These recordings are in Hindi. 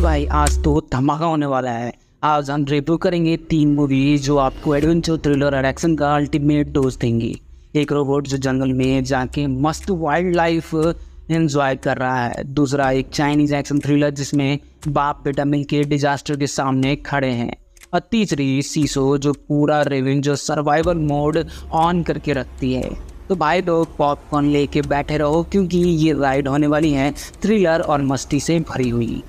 भाई, आज तो धमाका होने वाला है। आज हम रिव्यू करेंगे तीन मूवी जो आपको एडवेंचर थ्रिलर और एक्शन का अल्टीमेट डोज देंगी। एक रोबोट जो जंगल में जाके मस्त वाइल्ड लाइफ एंजॉय कर रहा है। दूसरा एक चाइनीज़ एक्शन थ्रिलर जिसमें बाप बेटा मिलके डिजास्टर के सामने खड़े हैं। और तीसरी सीसो जो पूरा रेवेंजर सर्वाइवल मोड ऑन करके रखती है। तो भाई लोग पॉपकॉर्न लेके बैठे रहो, क्योंकि ये राइड होने वाली है थ्रिलर और मस्ती से भरी हुई।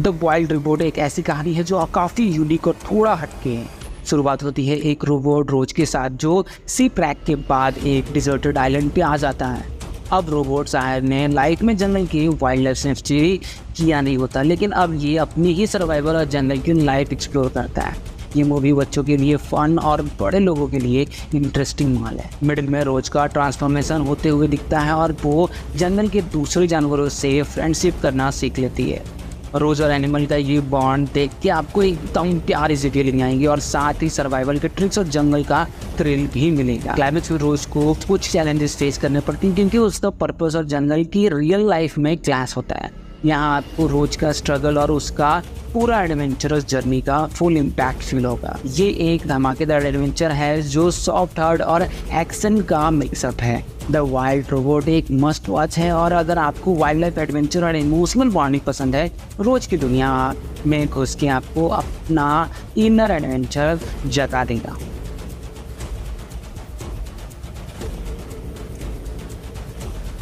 द वाइल्ड रिपोर्ट एक ऐसी कहानी है जो काफ़ी यूनिक और थोड़ा हटके है। शुरुआत होती है एक रोबोट रोज के साथ जो सी प्रैक के बाद एक डिजर्टेड आइलैंड पे आ जाता है। अब रोबोट साहब ने लाइफ में जंगल की वाइल्ड लाइफ सेंचुरी किया नहीं होता, लेकिन अब ये अपनी ही सर्वाइवल और जंगल की लाइफ एक्सप्लोर करता है। ये मूवी बच्चों के लिए फन और बड़े लोगों के लिए इंटरेस्टिंग माल है। मिडिल में रोज का ट्रांसफॉर्मेशन होते हुए दिखता है और वो जंगल के दूसरे जानवरों से फ्रेंडशिप करना सीख लेती है। रोज और एनिमल का ये बॉन्ड देख के आपको एकदम प्यारी सी फीलिंग आएँगी और साथ ही सर्वाइवल के ट्रिक्स और जंगल का थ्रिल भी मिलेगा। क्लाइमेक्स में रोज को कुछ चैलेंजेस फेस करने पड़ते हैं क्योंकि उसका पर्पज और जंगल की रियल लाइफ में क्लास होता है। यहाँ आपको रोज का स्ट्रगल और उसका पूरा एडवेंचरस जर्नी का फुल इम्पैक्ट फील होगा। ये एक धमाकेदार एडवेंचर है जो सॉफ्ट हार्ड और एक्शन का मिक्सअप है। द वाइल्ड रोबोट एक मस्ट वॉच है और अगर आपको वाइल्ड लाइफ एडवेंचर और इमोशनल बॉन्डिंग पसंद है, रोज की दुनिया में घुस के आपको अपना इनर एडवेंचर जता देगा।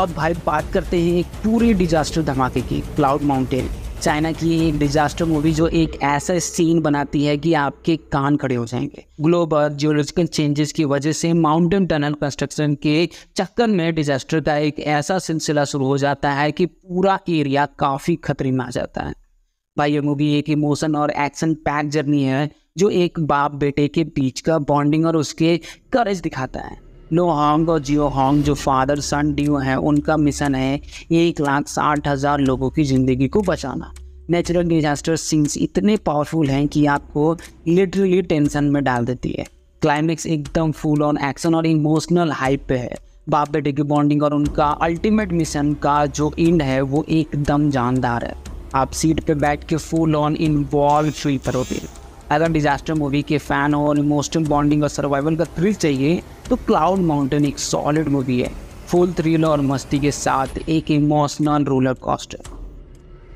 अब भाई बात करते हैं एक पूरी डिजास्टर धमाके की क्लाउड माउंटेन चाइना की एक डिजास्टर मूवी जो एक ऐसा सीन बनाती है कि आपके कान खड़े हो जाएँगे। ग्लोबल जियोलॉजिकल चेंजेस की वजह से माउंटेन टनल कंस्ट्रक्शन के चक्कर में डिजास्टर का एक ऐसा सिलसिला शुरू हो जाता है कि पूरा एरिया काफ़ी खतरे में आ जाता है। भाई, ये मूवी एक इमोशन और एक्शन पैक जर्नी है, जो एक बाप बेटे के बीच का बॉन्डिंग और उसके करेज दिखाता है। लो हांग और जियो हांग जो फादर सन ड्यू हैं, उनका मिशन है एक लाख साठ हज़ार लोगों की ज़िंदगी को बचाना। नेचुरल डिजास्टर सीन्स इतने पावरफुल हैं कि आपको लिटरली टेंशन में डाल देती है। क्लाइमेक्स एकदम फुल ऑन एक्शन और इमोशनल हाइप पे है। बाप बेटे की बॉन्डिंग और उनका अल्टीमेट मिशन का जो इंड है, वो एकदम जानदार है। आप सीट पे बैठ के फुल ऑन इन्वॉल्व फील करोगे अगर डिजास्टर मूवी के फ़ैन हो और इमोशनल बॉन्डिंग और सर्वाइवल का थ्रिल चाहिए तो क्लाउड माउंटेन एक सॉलिड मूवी है। फुल थ्रिल और मस्ती के साथ एक इमोशनल रोलर कॉस्टर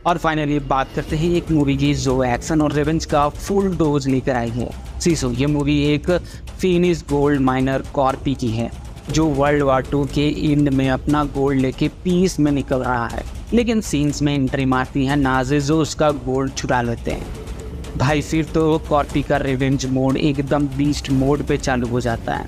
और फाइनली बात करते हैं एक मूवी की जो एक्शन और रेवेंज का फुल डोज लेकर आई है। सीसो ये मूवी एक फिनिश गोल्ड माइनर कॉर्पी की है, जो वर्ल्ड वार टू के एंड में अपना गोल्ड लेके पीस में निकल रहा है। लेकिन सीन्स में एंट्री मारती है नाजे जो उसका गोल्ड चुरा लेते हैं। भाई, फिर तो कॉर्पी का रिवेंज मोड एकदम बीस्ट मोड पे चालू हो जाता है।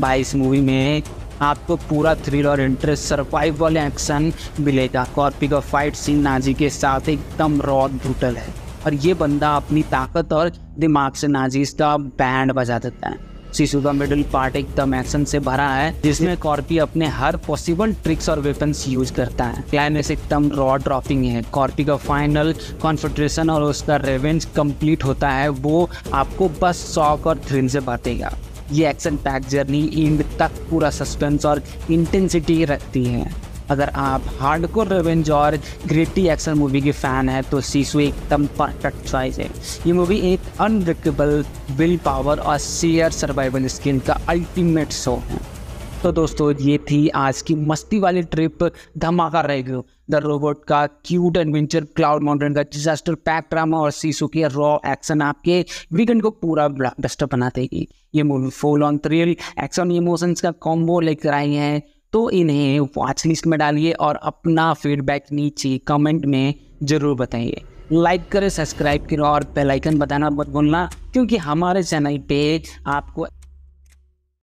भाई, इस मूवी में आपको पूरा थ्रिल और इंटरेस्ट सर्वाइवल एक्शन मिलेगा। कॉर्पी का फाइट सीन नाजी के साथ एकदम रॉ ब्रूटल है। और ये बंदा अपनी ताकत और दिमाग से नाजी का बैंड बजा देता है। शिशु का मिडिल पार्ट एकदम एक्शन से भरा है, जिसमें कॉर्पी अपने हर पॉसिबल ट्रिक्स और वेपन्स यूज़ करता है। क्लाइमेक्स एकदम रॉ ड्रॉपिंग है। कॉर्पी का फाइनल कॉन्फेड्रेशन और उसका रेवेंज कंप्लीट होता है, वो आपको बस शॉक और थ्रिल से बातेगा ये एक्शन पैक जर्नी एंड तक पूरा सस्पेंस और इंटेंसिटी रखती है। अगर आप हार्डकोर रेवेंज और ग्रेटी एक्शन मूवी के फ़ैन हैं तो सीसू एकदम परफेक्ट चॉइस है। ये मूवी एक अनब्रेकेबल विल पावर और सीयर सर्वाइवल स्किल का अल्टीमेट शो है। तो दोस्तों, ये थी आज की मस्ती वाली ट्रिप धमाका रहेगी द रोबोट का क्यूट एडवेंचर क्लाउड माउंटेन का डिजास्टर पैक ड्रामा और सीसू के रॉ एक्शन आपके वीकेंड को पूरा बेस्टअप बना देगी ये movie full on thrill action emotions का कॉम्बो लेकर आई है। तो इन्हें वॉच लिस्ट में डालिए और अपना फीडबैक नीचे कमेंट में ज़रूर बताइए। लाइक करें सब्सक्राइब करें और बेल आइकन बताना मत भूलना, क्योंकि हमारे चैनल पे आपको